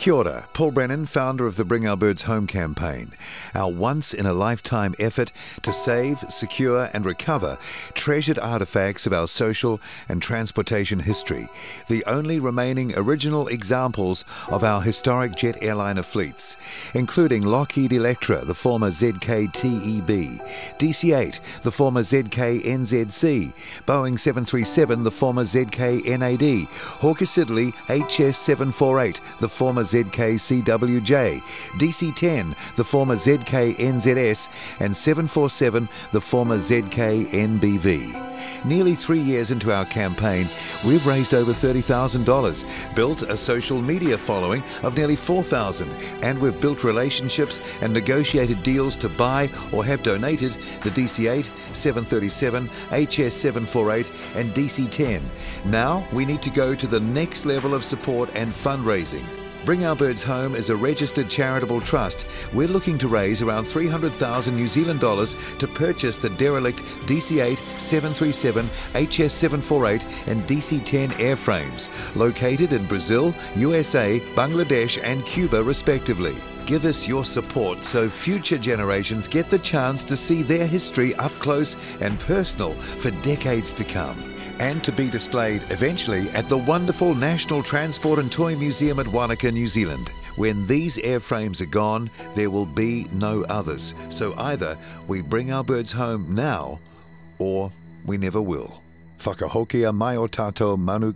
Kia ora, Paul Brennan, founder of the Bring Our Birds Home campaign, our once in a lifetime effort to save, secure, and recover treasured artifacts of our social and transportation history, the only remaining original examples of our historic jet airliner fleets, including Lockheed Electra, the former ZK TEB, DC 8, the former ZK NZC, Boeing 737, the former ZK NAD, Hawker Siddeley HS 748, the former ZK-CWJ, DC-10, the former ZK-NZS, and 747, the former ZK-NBV. Nearly three years into our campaign, we've raised over $30,000, built a social media following of nearly 4,000, and we've built relationships and negotiated deals to buy or have donated the DC-8, 737, HS-748, and DC-10. Now we need to go to the next level of support and fundraising. Bring Our Birds Home is a registered charitable trust. We're looking to raise around 300,000 New Zealand dollars to purchase the derelict DC-8, 737, HS-748 and DC-10 airframes, located in Brazil, USA, Bangladesh and Cuba respectively. Give us your support so future generations get the chance to see their history up close and personal for decades to come and to be displayed eventually at the wonderful National Transport and Toy Museum at Wanaka, New Zealand. When these airframes are gone, there will be no others. So either we bring our birds home now, or we never will. Whakahokia mai o tātou manu.